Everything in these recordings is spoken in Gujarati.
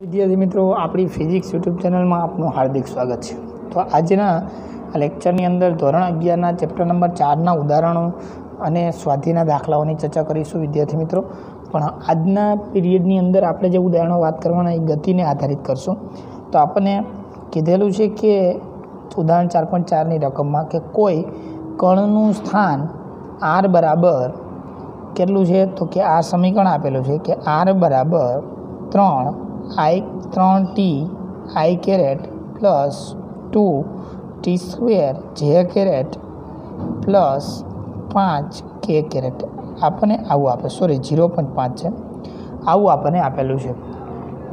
વિદ્યાર્થી મિત્રો, આપણી ફિઝિક્સ યુટ્યુબ ચેનલમાં આપનું હાર્દિક સ્વાગત છે. તો આજના લેક્ચરની અંદર ધોરણ અગિયારના ચેપ્ટર નંબર ચારના ઉદાહરણો અને સ્વાધીના દાખલાઓની ચર્ચા કરીશું વિદ્યાર્થી મિત્રો. પણ આજના પીરિયડની અંદર આપણે જે ઉદાહરણો વાત કરવાના, એ ગતિને આધારિત કરશું. તો આપણને કીધેલું છે કે ઉદાહરણ ચાર પોઈન્ટ ચારની રકમમાં કે કોઈ કણનું સ્થાન આર બરાબર કેટલું છે? તો કે આ સમીકરણ આપેલું છે કે આર બરાબર ત્રણ આઈ ત્રણ T I caret plus two T square, J caret plus પાંચ કે કેરેટ. આપણને આવું આપે. સોરી ઝીરો પોઈન્ટ પાંચ છે. આવું આપણને આપેલું છે.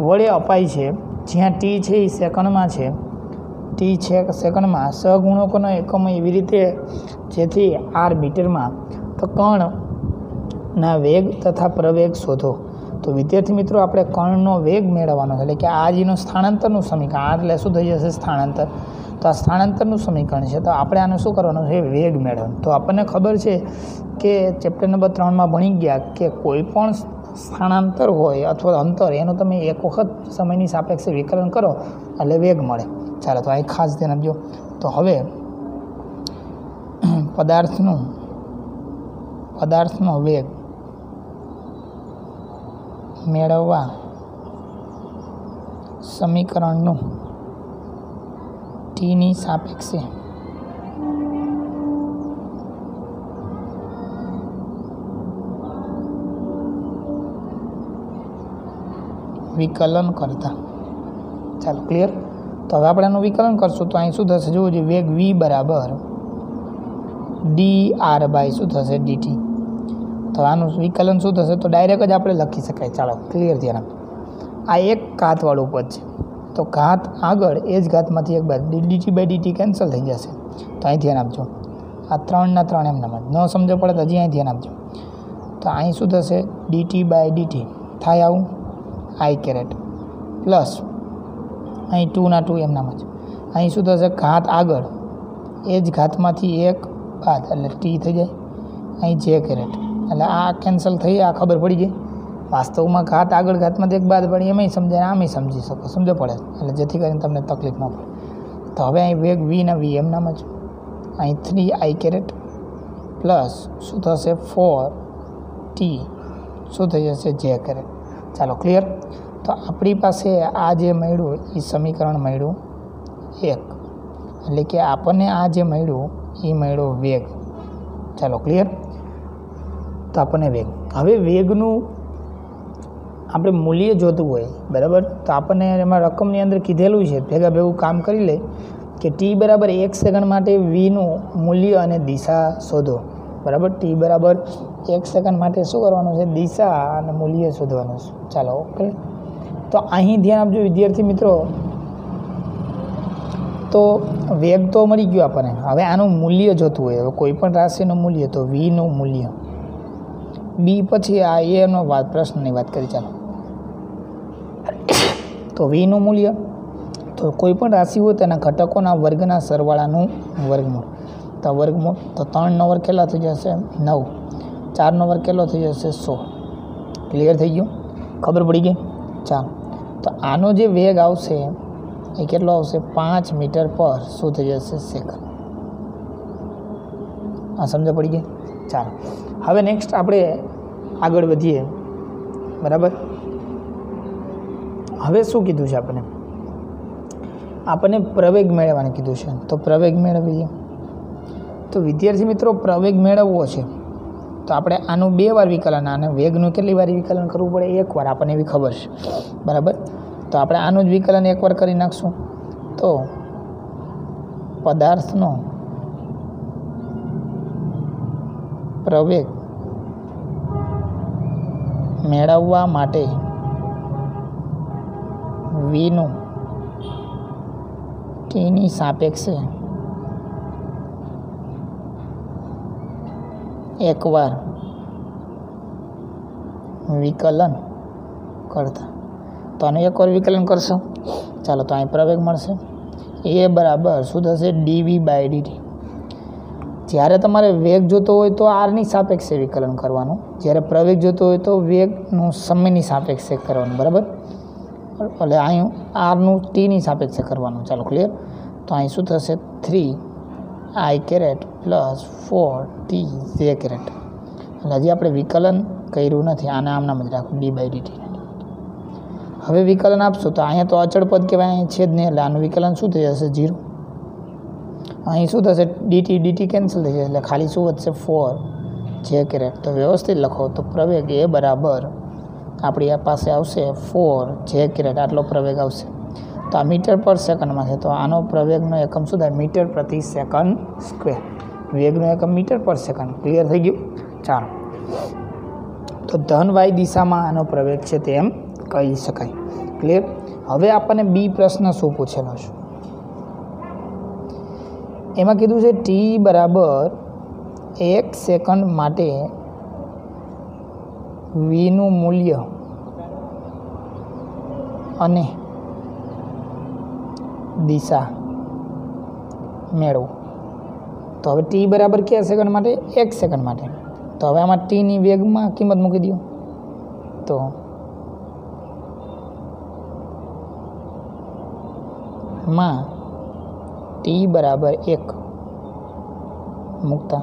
વડે અપાય છે. જ્યાં ટી છે એ સેકન્ડમાં છે. ટી છે સેકન્ડમાં સહગુણકોનો એકમો એવી રીતે જેથી આર મીટરમાં તો કણના વેગ તથા પ્રવેગ શોધો. તો વિદ્યાર્થી મિત્રો, આપણે કણનો વેગ મેળવવાનો છે. એટલે કે આ જેનું સ્થાનાંતરનું સમીકરણ, આ એટલે શું થઈ જશે? સ્થાનાંતર. તો આ સ્થાનાંતરનું સમીકરણ છે. તો આપણે આને શું કરવાનું છે? વેગ મેળવવાનો. તો આપણને ખબર છે કે ચેપ્ટર નંબર ત્રણમાં ભણી ગયા કે કોઈ પણ સ્થાનાંતર હોય અથવા અંતર, એનું તમે એક વખત સમયની સાપેક્ષે વિકલન કરો, એટલે વેગ મળે. ચાલો, તો આ ખાસ ધ્યાન આપજો. તો હવે પદાર્થનું, પદાર્થનો વેગ મેળવવા સમીકરણનું ટીની સાપેક્ષે. વિકલન કરતા. ચાલો ક્લિયર તો હવે આપણે એનું વિકલન કરશું. તો અહીં શું થશે? જોવું જોઈએ વેગ વી બરાબર ડી આર બાય શું થશે? ડીટી તો આનું વિકલન શું થશે? તો ડાયરેક્ટ જ આપણે લખી શકાય. ચાલો ક્લિયર ધ્યાન આ એક ઘાતવાળું પદ છે. તો ઘાત આગળ એ જ ઘાતમાંથી એક બાદ ડીટી બાય ડીટી કેન્સલ થઈ જશે. તો અહીં ધ્યાન આપજો. આ ત્રણના ત્રણ એમનામ જ ન સમજ પડે તો હજી અહીં ધ્યાન આપજો. તો અહીં શું થશે? ડીટી બાય ડીટી થાય આવું? આઈ કેરેટ. પ્લસ, અહીં ટુના ટુ એમનામાં જ અહીં શું થશે? ઘાત આગળ. એ જ ઘાતમાંથી એક બાદ એટલે ટી થઈ જાય. અહીં જે કેરેટ. એટલે આ કેન્સલ થઈ, આ ખબર પડી ગઈ. વાસ્તવમાં ઘાત આગળ ઘાતમાં એક બાદ પડી, એમાંય સમજાય આમે સમજી શકો, સમજો પડે. એટલે જેથી કરીને તમને તકલીફ ન પડે. તો હવે અહીં વેગ વી ના વી એમનામાં જ. અહીં થ્રી આઈ કેરેટ પ્લસ શું થશે? ફોર ટી શું થઈ જશે? જે કેરેટ ચાલો ક્લિયર તો આપણી પાસે આ જે મળ્યું એ સમીકરણ મળ્યું એક. એટલે કે આપણને આ જે મળ્યું એ મળ્યો વેગ. ચાલો ક્લિયર આપણને વેગ. હવે વેગનું આપણે મૂલ્ય જોતું હોય, બરાબર? તો આપણને એમાં રકમની અંદર કીધેલું છે, ભેગા ભેગું કામ કરી લે કે ટી બરાબર એક સેકન્ડ માટે વીનું મૂલ્ય અને દિશા શોધો. બરાબર? ટી બરાબર એક સેકન્ડ માટે શું કરવાનું છે? દિશા અને મૂલ્ય શોધવાનું છે. ચાલો, ઓકે? તો અહીં ધ્યાન આપજો વિદ્યાર્થી મિત્રો. તો વેગ તો મળી ગયો આપણને. હવે આનું મૂલ્ય જોતું હોય. હવે કોઈ પણ રાશિનું મૂલ્ય, તો વીનું મૂલ્ય. બી પછી આ એનો વાત, પ્રશ્નની વાત કરી, ચાલો. તો વીનું મૂલ્ય. તો કોઈ પણ રાશિ હોય તેના ઘટકોના વર્ગના સરવાળાનું વર્ગમૂળ. તો વર્ગમૂળ તો ત્રણનો વર્ગ કેટલા થઈ જશે? નવ. ચારનો વર્ગ કેટલો થઈ જશે? સો. ક્લિયર થઈ ગયું? ખબર પડી ગઈ? ચાલો. તો આનો જે વેગ આવશે, એ કેટલો આવશે? પાંચ મીટર પર. શું થઈ જશે? સેકન્ડ. આ સમજ પડી ગઈ? ચાલો. હવે નેક્સ્ટ આપણે આગળ વધીએ. બરાબર? હવે શું કીધું છે આપણને? આપણને પ્રવેગ મેળવવાનું કીધું છે. તો પ્રવેગ મેળવીએ. તો વિદ્યાર્થી મિત્રો, પ્રવેગ મેળવવો છે. તો આપણે આનું બે વાર વિકલન, આને વેગનું કેટલી વાર વિકલન કરવું પડે? એકવાર આપણને એવી ખબર છે. બરાબર? તો આપણે આનું જ વિકલન એકવાર કરી નાખશું. તો પદાર્થનો પ્રવેગ મેળવવા માટે વીનું ટીની સાપેક્ષે એકવાર વિકલન કરતા. તો એકવાર વિકલન કરશો? ચાલો તો અહીં પ્રવેગ મળશે. એ બરાબર શું થશે? ડીવી બાય ડીટી જ્યારે તમારે વેગ જોતો હોય તો આરની સાપેક્ષે વિકલન કરવાનું. જ્યારે પ્રવેગ જોતો હોય તો વેગનું સમયની સાપેક્ષે કરવાનું, બરાબર? એટલે અહીં આરનું ટીની સાપેક્ષે કરવાનું. ચાલો ક્લિયર તો અહીં શું થશે? Three I caret plus four T J caret એટલે હજી આપણે વિકલન કર્યું નથી. આને આમ નામ જ રાખવું ડી બાય ડીટી હવે વિકલન આપશો તો અહીંયા તો અચળ પદ કહેવાય અહીં છે જ નહીં. એટલે આનું વિકલન શું થઈ જશે? જીરો અહીં શું થશે? ડીટી ડીટી કેન્સલ થઈ જશે એટલે ખાલી શું વધશે? ફોર જે કેરેટ તો વ્યવસ્થિત લખો, તો પ્રવેગ એ બરાબર આપણી પાસે આવશે ફોર જે કેરેટ આટલો પ્રવેગ આવશે. તો આ મીટર પર સેકન્ડમાં છે, તો આનો પ્રવેગનો એકમ શું થાય? મીટર પ્રતિ સેકન્ડ સ્ક્વેર વેગનો એકમ મીટર પર સેકન્ડ. ક્લિયર થઈ ગયું? ચાલો. તો ધન વાય દિશામાં આનો પ્રવેગ છે તેમ કહી શકાય. ક્લિયર હવે આપણને બી પ્રશ્ન શું પૂછેલો છે? એમાં કીધું છે ટી બરાબર એક સેકન્ડ માટે વીનું મૂલ્ય અને દિશા મેળવો. તો હવે ટી બરાબર કયા સેકન્ડ માટે? એક સેકન્ડ માટે. તો હવે આમાં ટીની વેગમાં કિંમત મૂકી દો તો માં ટી બરાબર એક. મૂકતા.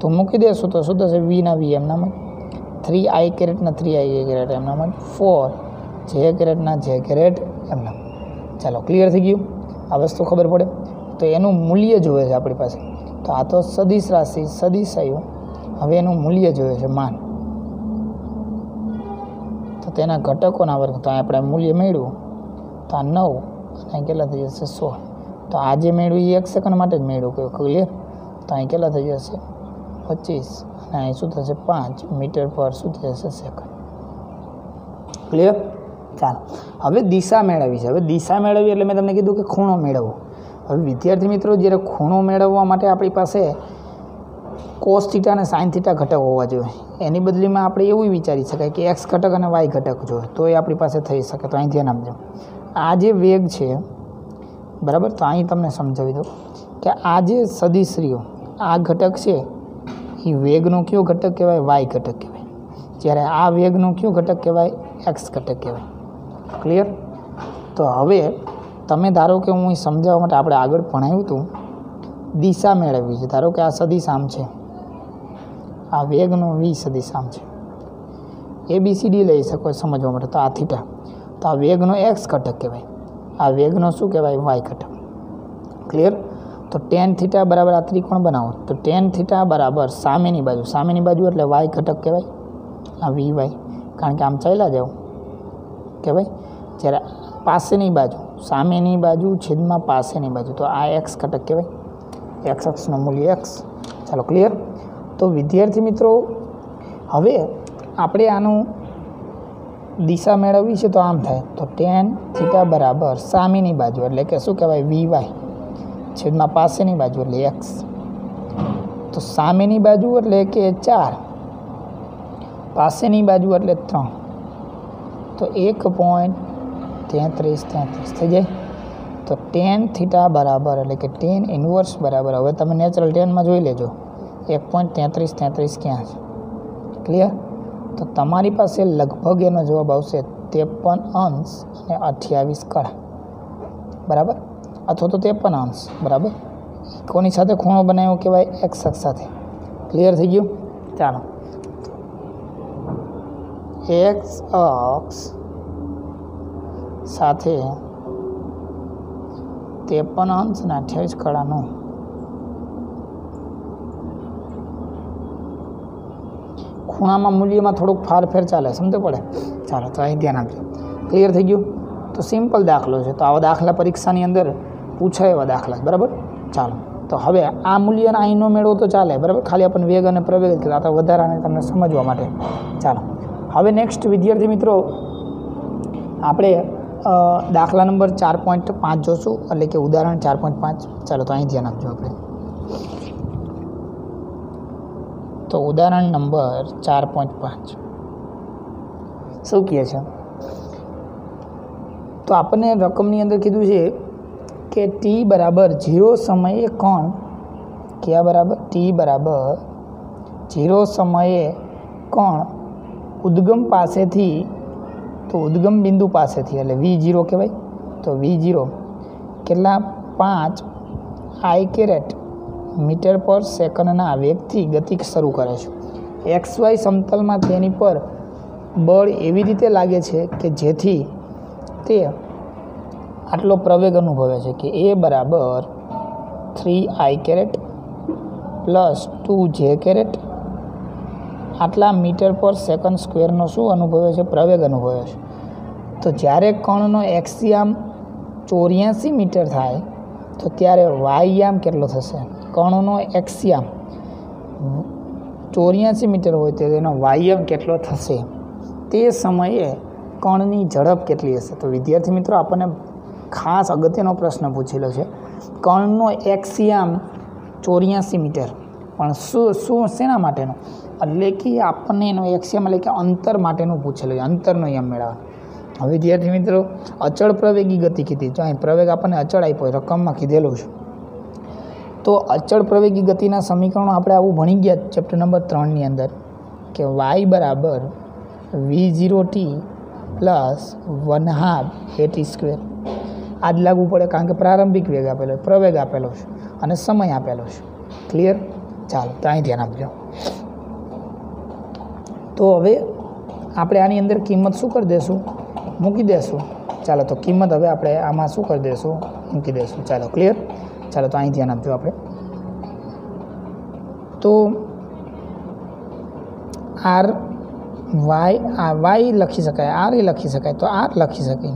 તો મૂકી દેશો તો શું થશે? વીના વી એમનામાં થ્રી આઈ કેરેટના થ્રી આઈ એ કેરેટ એમનામાં ફોર જે કેરેટના જે કેરેટ એમના ચાલો ક્લિયર થઈ ગયું? આ વસ્તુ ખબર પડે? તો એનું મૂલ્ય જોવે છે આપણી પાસે. તો આ તો સદીશ રાશિ, સદીશ આવ્યું હવે એનું મૂલ્ય જોવે છે માન. તો તેના ઘટકોના વર્ગ તો આપણે મૂલ્ય મેળવ્યું. તો આ નવ અને કેટલા થઈ જશે? સોળ. તો આજે મેળવ્યું એ એક સેકન્ડ માટે જ મેળવ્યું. કયું ક્લિયર તો અહીં કેટલા થઈ જશે? પચીસ. અને અહીં શું થશે? પાંચ મીટર પર શું થઈ જશે સેકન્ડ ક્લિયર ચાલો. હવે દિશા મેળવવી છે. હવે દિશા મેળવવી એટલે મેં તમને કીધું કે ખૂણો મેળવવો. હવે વિદ્યાર્થી મિત્રો, જ્યારે ખૂણો મેળવવા માટે આપણી પાસે કોસ થીટા અને સાઇન થીટા ઘટક હોવા જોઈએ. એની બદલીમાં આપણે એવું વિચારી શકાય કે એક્સ ઘટક અને વાય ઘટક જોઈએ. તો એ આપણી પાસે થઈ શકે. તો અહીં ધ્યાન આપજો. આ જે વેગ છે બરાબર? તો અહીં તમને સમજાવી દઉં કે આ જે સદીશ્રીઓ, આ ઘટક છે એ વેગનો કયો ઘટક કહેવાય? વાય ઘટક કહેવાય. જ્યારે આ વેગનો કયો ઘટક કહેવાય? એક્સ ઘટક કહેવાય. ક્લિયર તો હવે તમે ધારો કે હું સમજાવવા માટે આપણે આગળ ભણાવ્યું હતું, દિશા મેળવવી છે. ધારો કે આ સદીશ આમ છે. આ વેગનો વી સદીશ આમ છે. એ બી સી ડી લઈ શકો સમજવા માટે. તો આ થીટા તો આ વેગનો એક્સ ઘટક કહેવાય. આ વેગનો શું કહેવાય? વાય ઘટક. ક્લિયર તો ટેન થીટા બરાબર આ ત્રિકોણ બનાવો. તો ટેન થીટા બરાબર સામેની બાજુ. સામેની બાજુ એટલે વાય ઘટક કહેવાય. આ વી વાય કારણ કે આમ ચાલ્યા જાઓ કહેવાય? જ્યારે પાસેની બાજુ, સામેની બાજુ, છેદમાં પાસેની બાજુ. તો આ એક્સ ઘટક કહેવાય. એક્સ એક્સનું મૂલ્ય એક્સ ચાલો ક્લિયર તો વિદ્યાર્થી મિત્રો, હવે આપણે આનું દિશા મેળવવી છે તો આમ થાય. તો ટેન થીટા બરાબર સામેની બાજુ, એટલે કે શું કહેવાય? વી વાય છેદમાં પાસેની બાજુ, એટલે એક્સ તો સામેની બાજુ એટલે કે ચાર. પાસેની બાજુ એટલે ત્રણ. તો એક પોઈન્ટ તેત્રીસ તેત્રીસ થઈ જાય. તો ટેન થીટા બરાબર, એટલે કે ટેન ઇન્વર્સ બરાબર. હવે તમે નેચરલ ટેનમાં જોઈ લેજો. એક પોઈન્ટ તેત્રીસ તેત્રીસ ક્યાં છે? ક્લિયર તો તમારી પાસે લગભગ એનો જવાબ આવશે ત્રેપન અંશ અને અઠ્યાવીસ કળા. બરાબર? અથવા તો ત્રેપન અંશ. બરાબર? કોની સાથે ખૂણો બનાવ્યો કહેવાય? એક્સ અક્ષ સાથે. ક્લિયર થઈ ગયું? ચાલો. એક્સ અક્ષ સાથે ત્રેપન અંશ અને અઠ્યાવીસ કળાનો ખૂણામાં મૂલ્યમાં થોડુંક ફારફેર ચાલે સમજો પડે? ચાલો, તો અહીં ધ્યાન આપજો. ક્લિયર થઈ ગયું? તો સિમ્પલ દાખલો છે. તો આવા દાખલા પરીક્ષાની અંદર પૂછાય એવા દાખલા બરાબર? ચાલો. તો હવે આ મૂલ્યને અહીં ન મેળવો તો ચાલે, બરાબર? ખાલી આપણને વેગ અને પ્રવેગ આ તો વધારાને તમને સમજવા માટે. ચાલો. હવે નેક્સ્ટ વિદ્યાર્થી મિત્રો, આપણે દાખલા નંબર ચાર પોઈન્ટ પાંચ જોશું. એટલે કે ઉદાહરણ ચાર પોઈન્ટ પાંચ. ચાલો, તો અહીં ધ્યાન આપજો આપણે. તો ઉદાહરણ નંબર ચાર પોઈન્ટ પાંચ. શું કહે છે? તો આપણને રકમની અંદર કીધું છે કે ટી બરાબર ઝીરો સમયે કોણ? કયા બરાબર? ટી બરાબર ઝીરો સમયે કોણ? ઉદ્ગમ પાસેથી, તો ઉદ્ગમ બિંદુ પાસેથી, એટલે વી જીરો કહેવાય. તો વી જીરો કેટલા? પાંચ. આઈ કેરેટ મીટર પર સેકન્ડના વેગથી ગતિ શરૂ કરે છે. એક્સ વાય સમતલમાં તેની પર બળ એવી રીતે લાગે છે કે જેથી તે આટલો પ્રવેગ અનુભવે છે કે એ બરાબર three I caret plus two J caret આટલા મીટર પર સેકન્ડ સ્ક્વેરનો શું અનુભવે છે? પ્રવેગ અનુભવે છે. તો જ્યારે કણનો એક્સિયામ ચોર્યાસી મીટર થાય, તો ત્યારે વાયયામ કેટલો થશે? કણનો એક્સિયામ ચોર્યાસી મીટર હોય તો તેનો વાયમ કેટલો થશે? તે સમયે કણની ઝડપ કેટલી હશે? તો વિદ્યાર્થી મિત્રો, આપણને ખાસ અગત્યનો પ્રશ્ન પૂછેલો છે. કણનો એક્સિયામ ચોર્યાસી મીટર. પણ શું શું, શેના માટેનો? એટલે કે આપણને એનો એક્સિયમ એટલે કે અંતર માટેનું પૂછેલું છે, અંતરનો યમ મેળવવા હવે વિદ્યાર્થી મિત્રો, અચળ પ્રવેગી ગતિ કીધી. જો અહીં પ્રવેગ આપણને અચળ આપ્યો રકમમાં કીધેલું છે. તો અચળ પ્રવેગી ગતિના સમીકરણો આપણે આવું ભણી ગયા ચેપ્ટર નંબર ત્રણની અંદર કે વાય બરાબર V zero T plus one half AT square આ જ લાગવું પડે કારણ કે પ્રારંભિક વેગ આપેલો પ્રવેગ આપેલો છે અને સમય આપેલો છે. ક્લિયર ચાલો, તો અહીં ધ્યાન આપજો. તો હવે આપણે આની અંદર કિંમત શું કરી દઈશું મૂકી દઈશું ચાલો, તો કિંમત હવે આપણે આમાં શું કરી દઈશું મૂકી દઈશું ચાલો ક્લિયર ચાલો તો અહીં ધ્યાન આપજો આપણે. તો આર વાય, આ વાય લખી શકાય, આર એ લખી શકાય, તો આર લખી શકાય.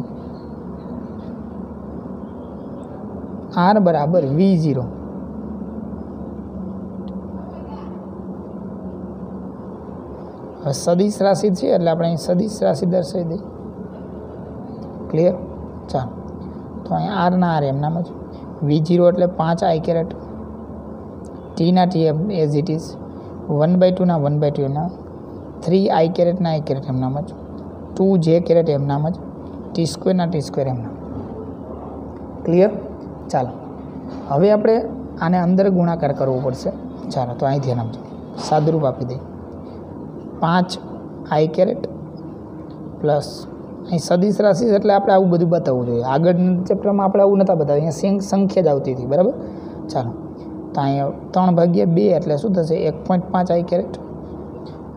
આર બરાબર વી ઝીરો. સદીશ રાશિ છે એટલે આપણે અહીં સદીશ રાશિ દર્શાવી દઈએ. ક્લિયર ચાલો. તો અહીં આરના આર એમનામ જ. વી જીરો એટલે પાંચ i caret Tina T M as it is one by ટુના one by two એમના. થ્રી આઈ કેરેટના આઈ કેરેટ એમનામ જ. ટુ જે કેરેટ એમનામ જ. ટી સ્ક્વેરના ટી સ્ક્વેર એમના. ક્લિયર ચાલો. હવે આપણે આને અંદર ગુણાકાર કરવો પડશે. ચાલો, તો અહીં ધ્યાન આપજો. સાદરૂપ આપી દઈએ. પાંચ આઈ કેરેટ પ્લસ અહીં સદીશ રાશિ એટલે આપણે આવું બધું બતાવવું જોઈએ. આગળના ચેપ્ટરમાં આપણે આવું નહોતા બતાવ્યું. અહીંયા સંખ્યા જ આવતી હતી. બરાબર? ચાલો. તો અહીંયા ત્રણ ભાગ્યા બે એટલે શું થશે? એક પોઈન્ટ પાંચ આઈ કેરેટ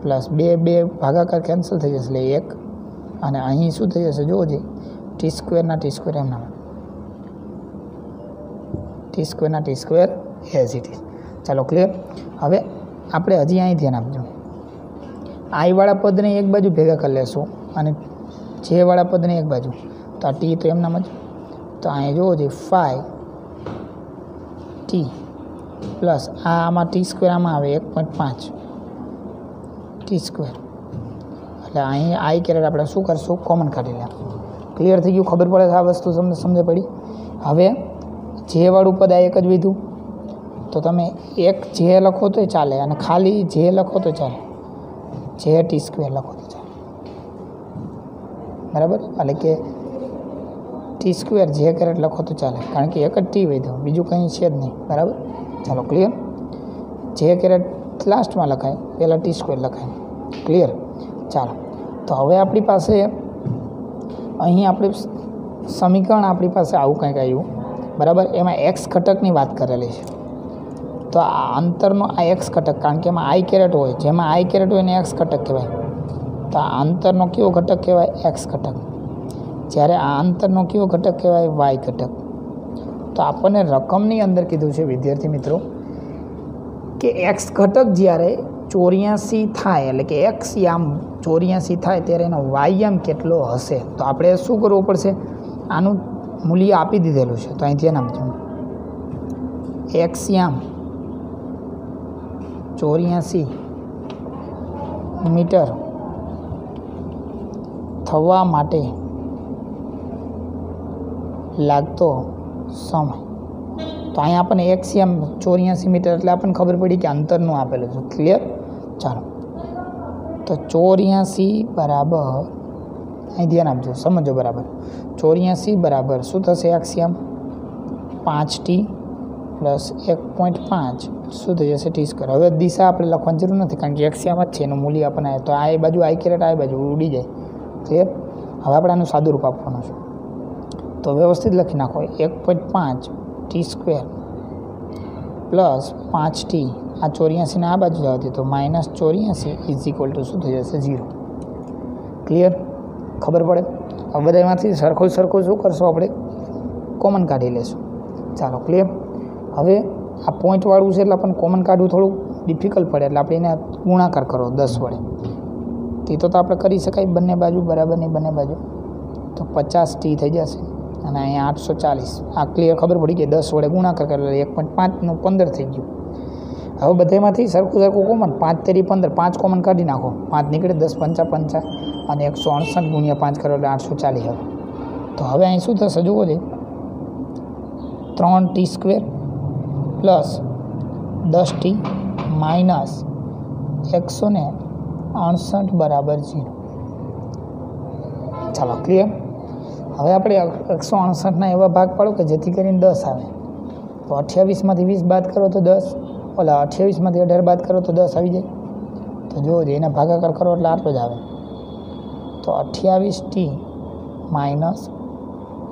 પ્લસ બે બે ભાગાકાર કેન્સલ થઈ જશે. એટલે એક. અને અહીં શું થઈ જશે? જોવો જે ટી સ્ક્વેરના ટી સ્ક્વેર એમના T સ્ક્વેરના T square as it is ચાલો ક્લિયર હવે આપણે હજી અહીં ધ્યાન આપજો. આઈવાળા પદને એક બાજુ ભેગા કરી લેશું. અને જે વાળા પદને એક બાજુ. તો આ ટી તો એમનામ જ. તો અહીં જોવો છે ફાઈવ ટી પ્લસ આ આમાં ટી સ્ક્વેર આમાં આવે એક પોઈન્ટ પાંચ. ટી સ્ક્વેર એટલે અહીં આઈ કેરેટ આપણે શું કરશું? કોમન કાઢી લે ક્લિયર થઈ ગયું? ખબર પડે આ વસ્તુ તમને સમજ પડી. હવે જે વાળું પદ આ એક જ વિધું તો તમે એક જે લખો તોય ચાલે અને ખાલી જે લખો તો ચાલે. જે ટી સ્ક્વેર લખો તો બરાબર? એટલે કે ટી સ્ક્વેર જે કેરેટ લખો તો ચાલે. કારણ કે એક જ ટી વધ્યો બીજું કંઈ છે જ નહીં. બરાબર? ચાલો ક્લિયર જે કેરેટ લાસ્ટમાં લખાય, પહેલાં ટી સ્ક્વેર લખાય. ક્લિયર ચાલો. તો હવે આપણી પાસે અહીં આપણે સમીકરણ આપણી પાસે આવું કંઈક આવ્યું. બરાબર? એમાં એક્સ ઘટકની વાત કરેલી છે. તો આ અંતરનો આ એક્સ ઘટક, કારણ કે એમાં આઈ કેરેટ હોય. જેમાં આઈ કેરેટ હોય એને એક્સ ઘટક કહેવાય. તો આ અંતરનો કયો ઘટક કહેવાય? એક્સ ઘટક. જ્યારે આ અંતરનો કયો ઘટક કહેવાય? વાય ઘટક. તો આપણને રકમની અંદર કીધું છે, વિદ્યાર્થી મિત્રો, કે એક્સ ઘટક જ્યારે ચોર્યાસી થાય, એટલે કે એક્સ યામ ચોર્યાસી થાય, ત્યારે એનો વાયમ કેટલો હશે? તો આપણે શું કરવું પડશે? આનું મૂલ્ય આપી દીધેલું છે. તો અહીં એના એક્સ યામ ચોર્યાસી મીટર થવા માટે લાગતો સમય. તો અહીંયા આપણને એક્સિયમ ચોર્યાસી મીટર એટલે આપણને ખબર પડી કે અંતરનું આપેલું છે. ક્લિયર ચાલો. તો ચોર્યાસી બરાબર અહીં ધ્યાન આપજો, સમજો બરાબર. ચોર્યાસી બરાબર શું થશે એક્સિયમ પાંચ ટી પ્લસ એક પોઈન્ટ પાંચ. શું થઈ જશે? T square. હવે દિશા આપણે લખવાની જરૂર નથી કારણ કે એક્સિયમ જ છે, એનું મૂલ્ય આપણને તો આ બાજુ આઈ કેરેટ, આ બાજુ ઉડી જાય. ક્લિયર હવે આપણે આનું સાદુરૂપ આપવાનું છે. તો વ્યવસ્થિત લખી નાખો. એક પોઈન્ટ પાંચ ટી સ્ક્વેર પ્લસ પાંચ ટી આ ચોર્યાસીને આ બાજુ જવાથી તો માઇનસ ચોર્યાસી ઇઝ ઇક્વલ ટુ શું થઈ જશે? ઝીરો ક્લિયર ખબર પડે? હવે બધામાંથી સરખું સરખું શું કરશું આપણે? કોમન કાઢી લેશું. ચાલો ક્લિયર હવે આ પોઈન્ટવાળું છે એટલે આપણને કોમન કાઢવું થોડું ડિફિકલ્ટ પડે એટલે આપણે એને ગુણાકાર કરો, દસ વડે. તે તો આપણે કરી શકાય બંને બાજુ બરાબરની બંને બાજુ. તો પચાસ ટી થઈ જશે અને અહીંયા આઠસો ચાલીસ. આ ક્લિયર ખબર પડી કે દસ વડે ગુણાકાર કરેલો, એક પોઈન્ટ પાંચનું પંદર થઈ ગયું. હવે બધામાંથી સરખું સરખું કોમન પાંચ તેરી પંદર, પાંચ કોમન કાઢી નાખો. પાંચ નીકળે, દસ પંચા પંચા, અને એકસો અડસઠ ગુણ્યા પાંચ કરો એટલે આઠસો ચાલીસ હવે. તો હવે અહીં શું થશે જુઓ છે ત્રણ ટી સ્ક્વેર પ્લસ દસ ટી માઇનસ એકસો ને અડસઠ બરાબર જીરો. ચાલો ક્લિયર હવે આપણે એકસો અડસઠના એવા ભાગ પાડો કે જેથી કરીને દસ આવે. તો અઠ્યાવીસમાંથી વીસ બાદ કરો તો દસ. ઓલા અઠ્યાવીસમાંથી અઢાર બાદ કરો તો દસ આવી જાય. તો જુઓ એના ભાગાકાર કરો એટલે આટલો જ આવે. તો અઠ્યાવીસ ટી માઇનસ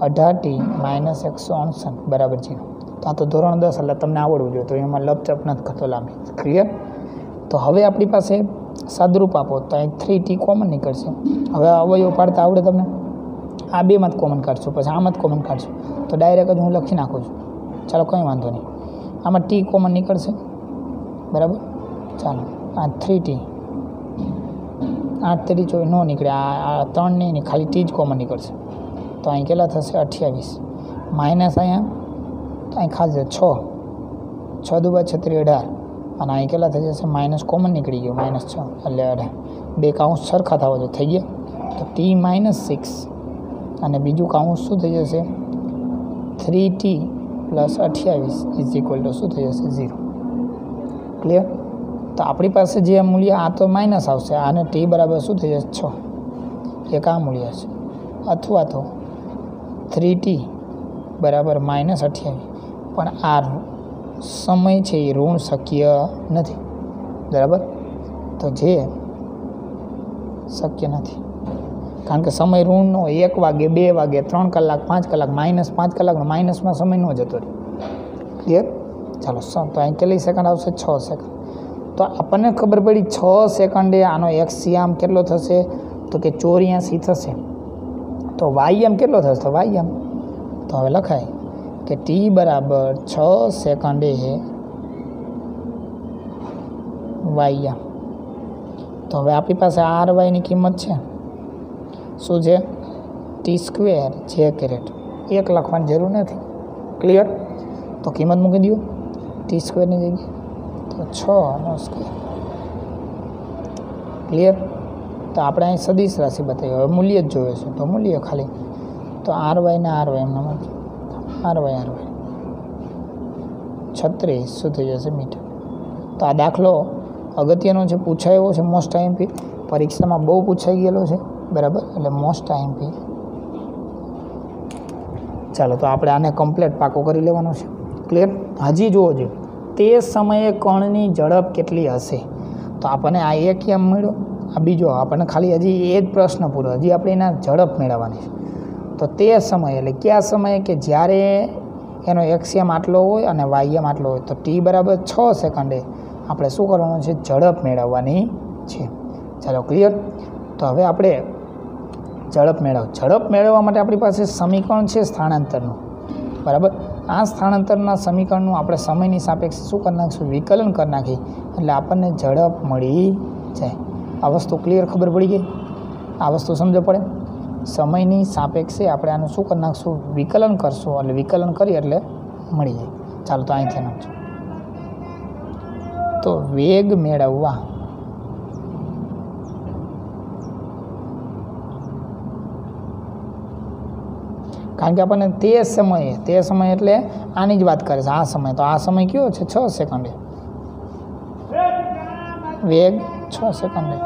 અઢાર ટી માઇનસ એકસો અડસઠ બરાબર જીરો. તો આ તો ધોરણ દસ, એટલે તમને આવડવું જોઈએ. તો એમાં લપચપ નથી કરતો લાંબી. ક્લિયર તો હવે આપણી પાસે સાદરૂપ આપો, તો અહીં થ્રી ટી કોમન નીકળશે. હવે અવયવ પાડતા આવડે તમને? આ બેમાં જ કોમન કાઢશું, પછી આમાં જ કોમન કાઢશું. તો ડાયરેક્ટ જ હું લખી નાખું છું. ચાલો, કંઈ વાંધો નહીં. આમાં ટી કોમન નીકળશે. બરાબર? ચાલો, આ થ્રી ટી આઠ તરી ચોવીસ, નો નીકળે. આ આ ત્રણ નહીં ખાલી ટી જ કોમન નીકળશે. તો અહીં કેટલા થશે? અઠ્યાવીસ. માઇનસ અહીંયા, અહીં ખાસ છ. છ દુબા છત્રી અઢાર. અને અહીં કેટલા થઈ જશે? માઇનસ કોમન નીકળી ગયું માઇનસ છ. એટલે અઢાર બે કાઉન્સ સરખા થવા જો થઈ ગયા? તો ટી માઇનસ સિક્સ અને બીજું કાઉન્સ શું થઈ જશે? થ્રી ટી પ્લસ અઠ્યાવીસ ઇઝ ઇક્વલ ટુ શું થઈ જશે? ઝીરો ક્લિયર તો આપણી પાસે જે મૂલ્ય, આ તો માઇનસ આવશે. આને ટી બરાબર શું થઈ જશે? છ. એક આ મૂલ્ય છે અથવા તો થ્રી ટી બરાબર માઇનસ અઠ્યાવીસ. પણ આ સમય છે એ ઋણ શક્ય નથી. બરાબર? તો જે શક્ય નથી. કારણ કે સમય ઋણનો એક વાગે, બે વાગે, ત્રણ કલાક, પાંચ કલાક માઇનસ પાંચ કલાકનો માઇનસમાં સમય ન જતો રહે ક્લિયર ચાલો તો અહીં કેટલી સેકન્ડ આવશે? છ સેકન્ડ તો આપણને ખબર પડી છ સેકન્ડે આનો એક્સિયામ કેટલો થશે? તો કે ચોર્યાસી થશે. તો વાયમ કેટલો થશે? તો વાયમ તો હવે લખાય. કે ટી બરાબર છ સેકન્ડે વાયમ તો હવે આપણી પાસે આર વાયની કિંમત છે. શું છે? ટી સ્ક્વેર જે કેરેટ એક લખવાની જરૂર નથી. ક્લિયર તો કિંમત મૂકી દો ટી સ્ક્વેરની જગ્યાએ. તો છ નો સ્ક્વેર ક્લિયર તો આપણે અહીં સદીશ રાશિ બતાવી. હવે મૂલ્ય જ જોઈએ છે. તો મૂલ્ય ખાલી. તો આર વાય ને આર વાય એમના માટે. આર વાય આર વાય છત્રીસ શું થઈ જશે મીટર. તો આ દાખલો અગત્યનો છે પૂછાયો છે મોસ્ટ આઈએમપી પરીક્ષામાં બહુ પૂછાઈ ગયેલો છે, બરાબર? એટલે મોસ્ટ આઈએમપી ચાલો, તો આપણે આને કમ્પ્લેટ પાકો કરી લેવાનો છે. ક્લિયર હજી જુઓ જોઈએ તે સમયે કણની ઝડપ કેટલી હશે? તો આપણને આ એક એમ મળ્યો. આ બીજો, આપણને ખાલી હજી એ જ પ્રશ્ન પૂરો. હજી આપણે એના ઝડપ મેળવવાની છે. તો તે સમયે, એટલે કયા સમયે કે જ્યારે એનો એક્સિયમ આટલો હોય અને વાયમ આટલો હોય, તો ટી બરાબર છ સેકન્ડે આપણે શું કરવાનું છે? ઝડપ મેળવવાની છે. ચાલો ક્લિયર તો હવે આપણે ઝડપ મેળવ, ઝડપ મેળવવા માટે આપણી પાસે સમીકરણ છે સ્થાનાંતરનું. બરાબર? આ સ્થાનાંતરના સમીકરણનું આપણે સમયની સાપેક્ષે શું કરી નાખીશું? વિકલન કરી નાખી એટલે આપણને ઝડપ મળી જાય. આ વસ્તુ ક્લિયર ખબર પડી ગઈ? આ વસ્તુ સમજો પડે? સમયની સાપેક્ષે આપણે આનું શું કરી નાખશું? વિકલન કરશું એટલે વિકલન કરીએ એટલે મળી જાય. ચાલો તો અહીંથી નાખજો તો વેગ મેળવવા. કારણ કે આપણને તે સમયે, તે સમય એટલે આની જ વાત કરે છે. આ સમય, તો આ સમય કયો છે? છ સેકન્ડે. વેગ છ સેકન્ડે.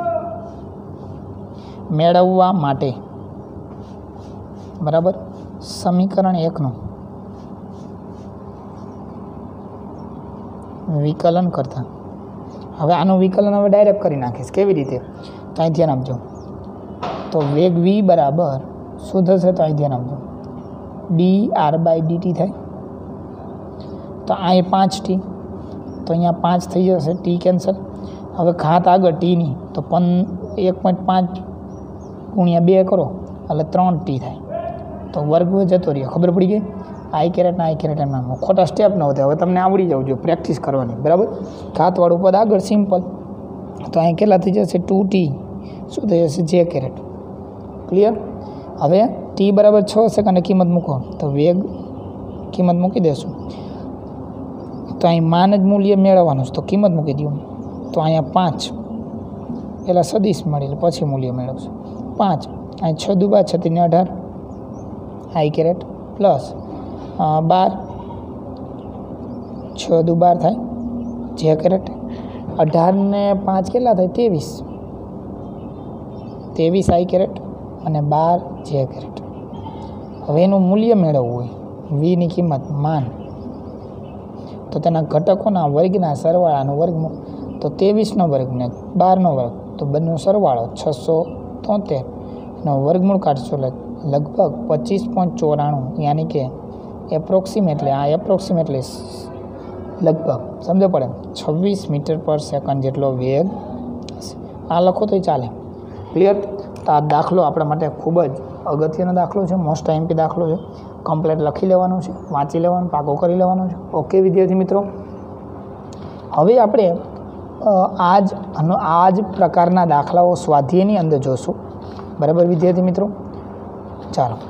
મેળવવા માટે. બરાબર? સમીકરણ એકનું. વિકલન કરતા. હવે આનું વિકલન હવે ડાયરેક્ટ કરી નાખીશ. કેવી રીતે? તો અહીં ધ્યાન આપજો. તો વેગ વી બરાબર શું થશે તો અહીં ધ્યાન આપજો. ડી આર બાય ડીટી થાય. તો અહીં પાંચ ટી તો અહીંયા પાંચ થઈ જશે. ટી કેન્સલ હવે ખાત આગળ ટીની તો પન એક પોઈન્ટ પાંચ ગુણ્યા બે કરો. એટલે ત્રણ ટી થાય. તો વર્ગ જતો રહ્યો. ખબર પડી ગઈ? આઈ કેરેટના આઈ કેરેટ નામ. ખોટા સ્ટેપ ન હોતા હવે તમને આવડી જવું જોઈએ પ્રેક્ટિસ કરવાની. બરાબર? ખાતવાળું પદ આગળ સિમ્પલ તો અહીં કેટલા થઈ જશે? ટુ ટી શું થઈ જશે? જે કેરેટ. ક્લિયર હવે ટી બરાબર છ સેકન્ડે કિંમત મૂકો. તો વેગ કિંમત મૂકી દેશું. તો અહીં માન જ મૂલ્ય મેળવવાનું છે. તો કિંમત મૂકી દઉં તો અહીંયા પાંચ. પહેલાં સદીશ મળી પછી મૂલ્ય મેળવશું. પાંચ. અહીં છ દુબા છત્રીને અઢાર. આઈ કેરેટ પ્લસ બાર, છ દુ બાર થાય, જે કેરેટ અઢારને પાંચ કેટલા થાય? ત્રેવીસ. ત્રેવીસ આઈ કેરેટ અને બાર જે કેરેટ. હવે એનું મૂલ્ય મેળવવું હોય વીની કિંમત, માન. તો તેના ઘટકોના વર્ગના સરવાળાનું વર્ગ તો ત્રેવીસનો વર્ગ ને બારનો વર્ગ, તો બંનેનો સરવાળો છસો તોતેરનો વર્ગમૂળ કાઢશો એટલે લગભગ પચીસ પોઈન્ટ ચોરાણું, યાની કે એપ્રોક્સિમેટલી આ એપ્રોક્સિમેટલી લગભગ, સમજો પડે, છવ્વીસ મીટર પર સેકન્ડ જેટલો વેગ આ લખો તોય ચાલે. ક્લિયર તો આ દાખલો આપણા માટે ખૂબ જ અગત્યનો દાખલો છે. મોસ્ટ ટાઈમપી દાખલો છે. કમ્પ્લેટ લખી લેવાનું છે, વાંચી લેવાનું, પાકો કરી લેવાનો છે. ઓકે વિદ્યાર્થી મિત્રો? હવે આપણે આ જ આ જ પ્રકારના દાખલાઓ સ્વાધ્યાયની અંદર જોશું. બરાબર, વિદ્યાર્થી મિત્રો? ચાલો